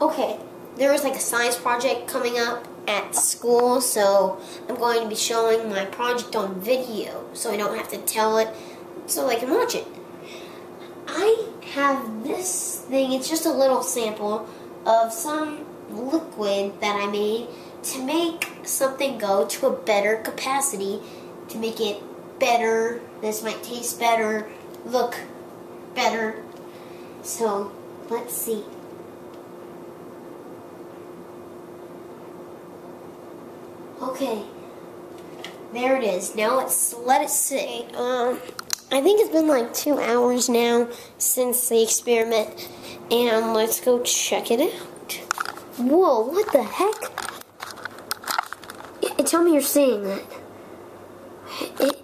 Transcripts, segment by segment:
Okay, there was like a science project coming up at school, so I'm going to be showing my project on video so I don't have to tell it so I can watch it. I have this thing, it's just a little sample of some liquid that I made to make something go to a better capacity, to make it better. This might taste better, look better. So, let's see. Okay, there it is. Now let's let it sit. Um, I think it's been like two hours now since the experiment, and let's go check it out. Whoa, what the heck? It, tell me you're seeing that. It,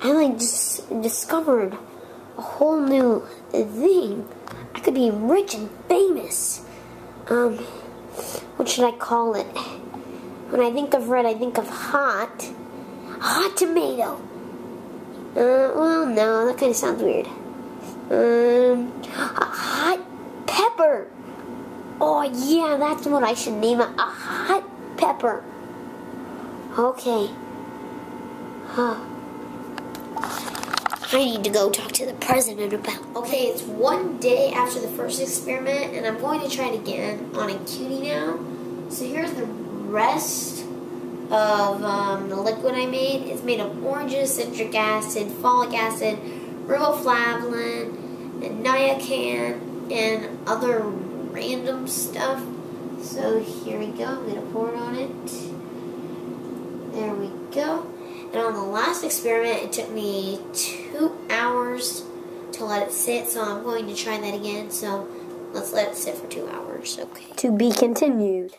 I like just discovered a whole new thing. I could be rich and famous. Um, what should I call it? When I think of red, I think of hot. Hot tomato. Uh, well, no, that kind of sounds weird. Um, hot pepper. Oh, yeah, that's what I should name it. A hot pepper. Okay. Huh. I need to go talk to the president about. Okay, it's one day after the first experiment, and I'm going to try it again on a cutie now. So here's the rest of um, the liquid I made. It's made of oranges, citric acid, folic acid, riboflavin, and niacin, and other random stuff. So here we go. I'm going to pour it on it. There we go. And on the last experiment, it took me two hours to let it sit, so I'm going to try that again. So let's let it sit for two hours. Okay. To be continued.